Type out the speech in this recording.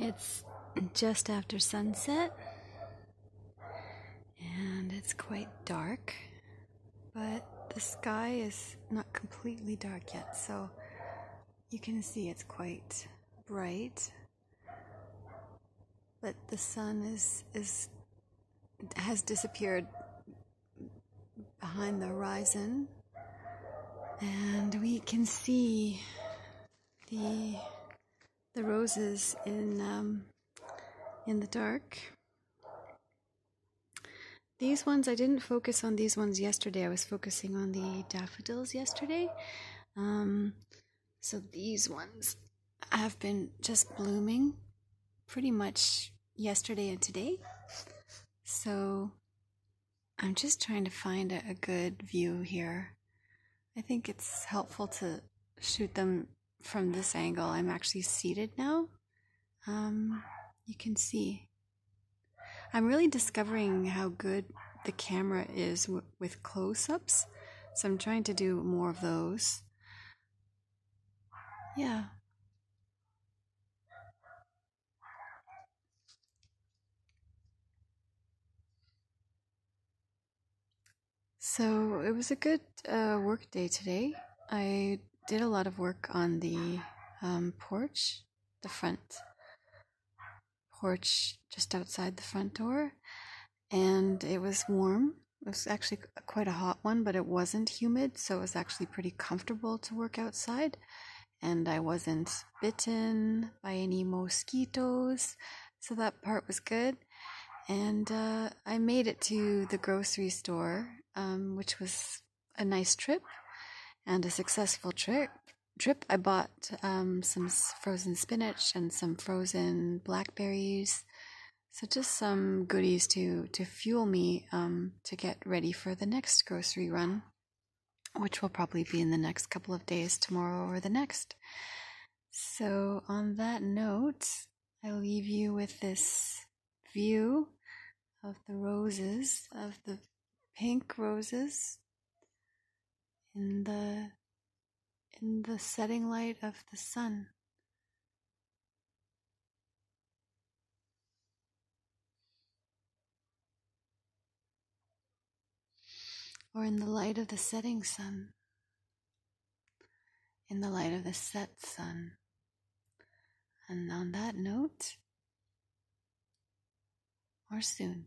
It's just after sunset and it's quite dark, but the sky is not completely dark yet, so you can see it's quite bright. But the sun is is has disappeared behind the horizon, and we can see the the roses in um, in the dark. These ones, I didn't focus on these ones yesterday. I was focusing on the daffodils yesterday. Um, so these ones have been just blooming pretty much yesterday and today. So I'm just trying to find a, a good view here. I think it's helpful to shoot them from this angle. I'm actually seated now. Um, you can see. I'm really discovering how good the camera is with close ups. So I'm trying to do more of those. Yeah. So it was a good uh, work day today. I did a lot of work on the um, porch, the front porch just outside the front door, and it was warm. It was actually quite a hot one, but it wasn't humid, so it was actually pretty comfortable to work outside. And I wasn't bitten by any mosquitoes, so that part was good. And uh, I made it to the grocery store, um, which was a nice trip and a successful trip. Trip. I bought um, some frozen spinach and some frozen blackberries, so just some goodies to to fuel me um, to get ready for the next grocery run, which will probably be in the next couple of days, tomorrow or the next. So on that note, I leave you with this view of the roses, of the pink roses in the in the setting light of the sun. Or in the light of the setting sun, in the light of the set sun. And on that note, or soon.